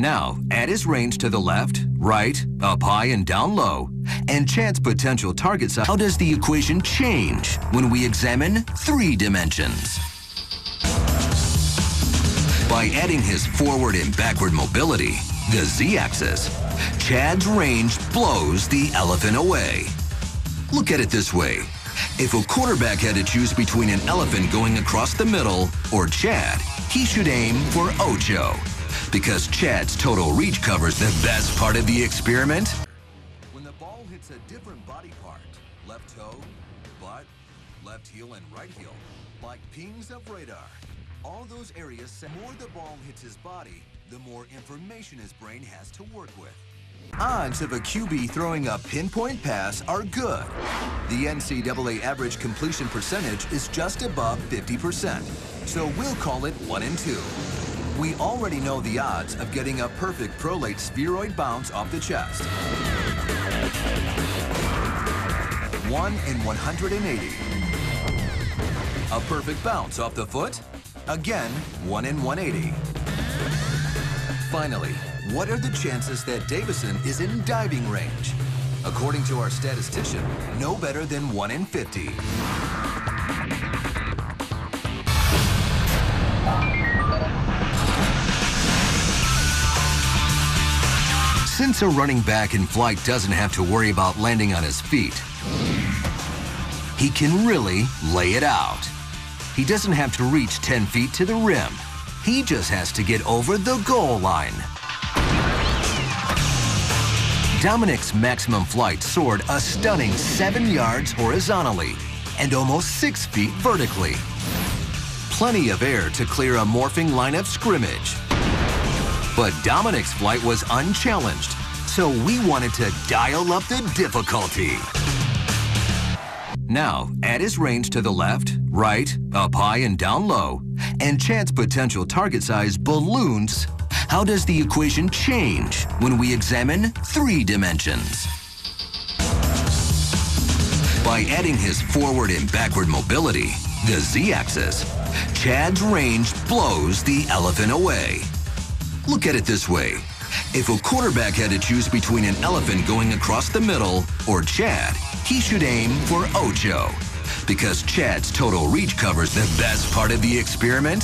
Now, add his range to the left, right, up high, and down low, and Chad's potential target size. How does the equation change when we examine three dimensions? By adding his forward and backward mobility, the z-axis, Chad's range blows the elephant away. Look at it this way. If a quarterback had to choose between an elephant going across the middle or Chad, he should aim for Ocho. Because Chad's total reach covers the best part of the experiment. When the ball hits a different body part, left toe, butt, left heel, and right heel, like pings of radar, all those areas, the more the ball hits his body, the more information his brain has to work with. Odds of a QB throwing a pinpoint pass are good. The NCAA average completion percentage is just above 50%, so we'll call it 1 and 2. We already know the odds of getting a perfect prolate spheroid bounce off the chest. 1 in 180. A perfect bounce off the foot? Again, 1 in 180. Finally, what are the chances that Davison is in diving range? According to our statistician, no better than 1 in 50. Since a running back in flight doesn't have to worry about landing on his feet, he can really lay it out. He doesn't have to reach 10 feet to the rim. He just has to get over the goal line. Dominic's maximum flight soared a stunning seven yards horizontally and almost six feet vertically. Plenty of air to clear a morphing line of scrimmage. But Dominic's flight was unchallenged, so we wanted to dial up the difficulty. Now, add his range to the left, right, up high, and down low, and Chad's potential target size balloons, how does the equation change when we examine three dimensions? By adding his forward and backward mobility, the z-axis, Chad's range blows the elephant away. Look at it this way. If a quarterback had to choose between an elephant going across the middle or Chad, he should aim for Ocho. Because Chad's total reach covers the best part of the experiment,